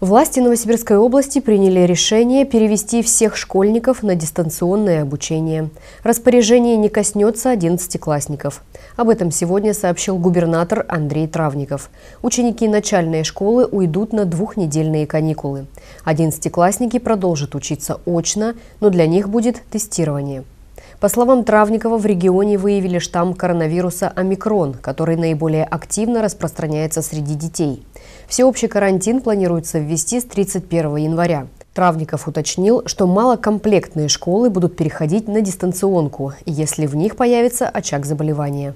Власти Новосибирской области приняли решение перевести всех школьников на дистанционное обучение. Распоряжение не коснется одиннадцатиклассников. Об этом сегодня сообщил губернатор Андрей Травников. Ученики начальной школы уйдут на двухнедельные каникулы. Одиннадцатиклассники продолжат учиться очно, но для них будет тестирование. По словам Травникова, в регионе выявили штамм коронавируса омикрон, который наиболее активно распространяется среди детей. Всеобщий карантин планируется ввести с 31 января. Травников уточнил, что малокомплектные школы будут переходить на дистанционку, если в них появится очаг заболевания.